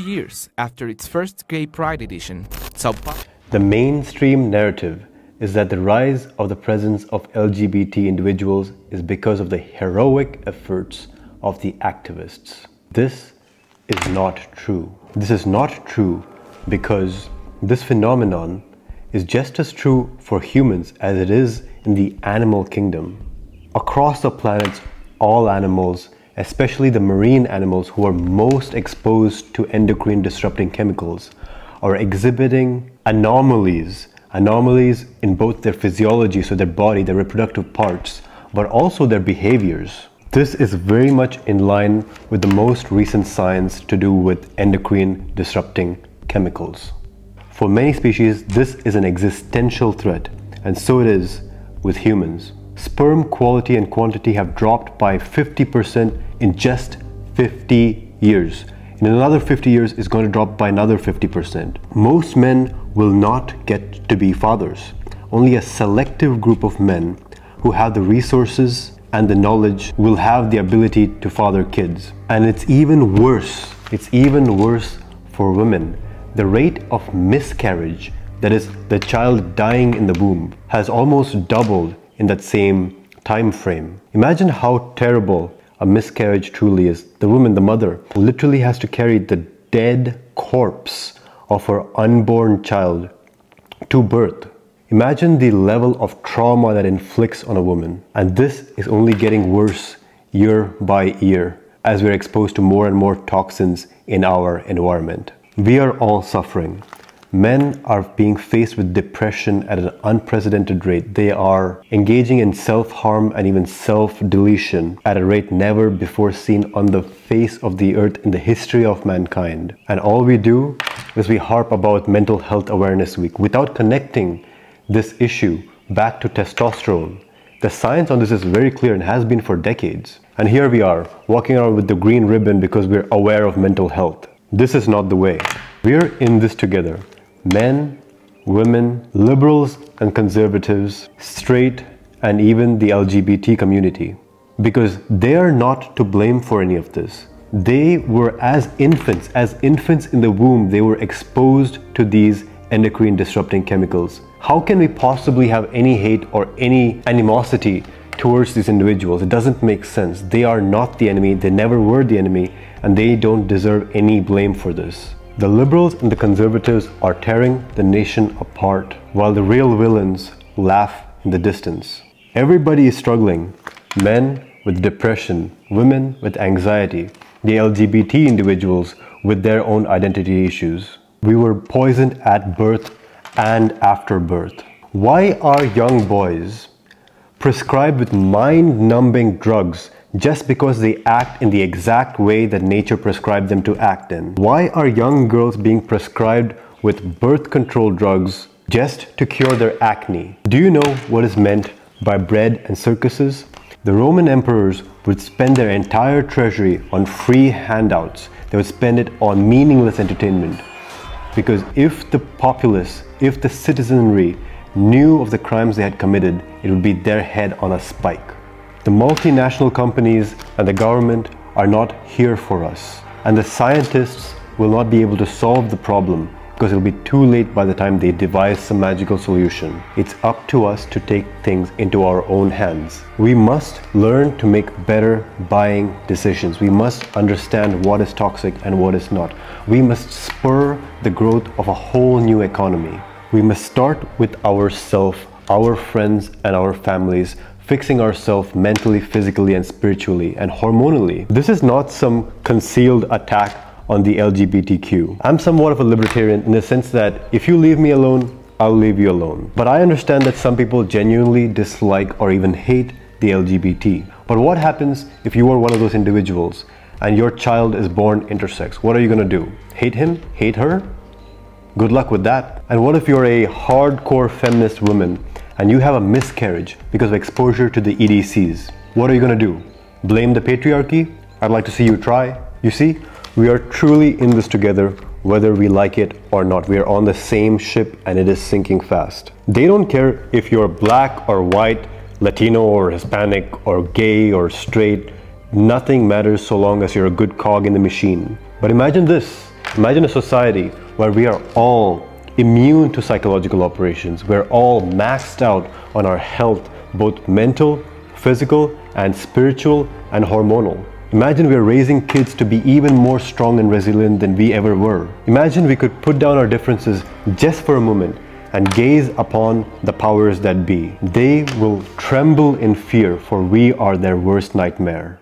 years after its first Gay Pride edition. The mainstream narrative is that the rise of the presence of LGBT individuals is because of the heroic efforts of the activists. This is not true. This is not true because this phenomenon is just as true for humans as it is in the animal kingdom. Across the planets, all animals, especially the marine animals who are most exposed to endocrine disrupting chemicals, are exhibiting anomalies, anomalies in both their physiology, so their body, their reproductive parts, but also their behaviors. This is very much in line with the most recent science to do with endocrine disrupting chemicals. For many species, this is an existential threat, and so it is with humans. Sperm quality and quantity have dropped by 50% in just 50 years. In another 50 years, it's going to drop by another 50%. Most men will not get to be fathers. Only a selective group of men who have the resources and the knowledge will have the ability to father kids. And it's even worse. It's even worse for women the rate of miscarriage, that is, the child dying in the womb, has almost doubled in that same time frame. Imagine how terrible a miscarriage truly is. The woman, the mother, literally has to carry the dead corpse of her unborn child to birth. Imagine the level of trauma that inflicts on a woman. And this is only getting worse year by year as we're exposed to more and more toxins in our environment. We are all suffering. Men are being faced with depression at an unprecedented rate. They are engaging in self harm and even self deletion at a rate never before seen on the face of the earth in the history of mankind. And all we do is we harp about Mental Health Awareness Week without connecting this issue back to testosterone. The science on this is very clear and has been for decades. And here we are, walking around with the green ribbon because we're aware of mental health. This is not the way. We're in this together. Men, women, liberals and conservatives, straight, and even the LGBT community. Because they are not to blame for any of this. They were as infants, as infants in the womb, they were exposed to these endocrine disrupting chemicals. How can we possibly have any hate or any animosity towards these individuals? It doesn't make sense. They are not the enemy, they never were the enemy, and they don't deserve any blame for this. The liberals and the conservatives are tearing the nation apart, while the real villains laugh in the distance. Everybody is struggling. Men with depression, women with anxiety, the LGBT individuals with their own identity issues. We were poisoned at birth and after birth. Why are young boys prescribed with mind-numbing drugs just because they act in the exact way that nature prescribed them to act in? Why are young girls being prescribed with birth control drugs just to cure their acne? Do you know what is meant by bread and circuses? The Roman emperors would spend their entire treasury on free handouts. They would spend it on meaningless entertainment. Because if the populace, if the citizenry knew of the crimes they had committed, it would be their head on a spike. The multinational companies and the government are not here for us. And the scientists will not be able to solve the problem because it'll be too late by the time they devise some magical solution. It's up to us to take things into our own hands. We must learn to make better buying decisions. We must understand what is toxic and what is not. We must spur the growth of a whole new economy. We must start with ourselves, our friends, and our families fixing ourselves mentally, physically, and spiritually, and hormonally. This is not some concealed attack on the LGBTQ. I'm somewhat of a libertarian in the sense that if you leave me alone, I'll leave you alone. But I understand that some people genuinely dislike or even hate the LGBT. But what happens if you are one of those individuals and your child is born intersex? What are you gonna do? Hate him? Hate her? Good luck with that. And what if you're a hardcore feminist woman and you have a miscarriage because of exposure to the EDCs, what are you to do? Blame the patriarchy? I'd like to see you try. You see, we are truly in this together whether we like it or not. We are on the same ship and it is sinking fast. They don't care if you're black or white, Latino or Hispanic or gay or straight. Nothing matters so long as you're a good cog in the machine. But imagine this Imagine a society where we are all immune to psychological operations. We're all maxed out on our health, both mental, physical, and spiritual and hormonal. Imagine we're raising kids to be even more strong and resilient than we ever were. Imagine we could put down our differences just for a moment and gaze upon the powers that be. They will tremble in fear, for we are their worst nightmare.